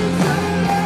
Jesus.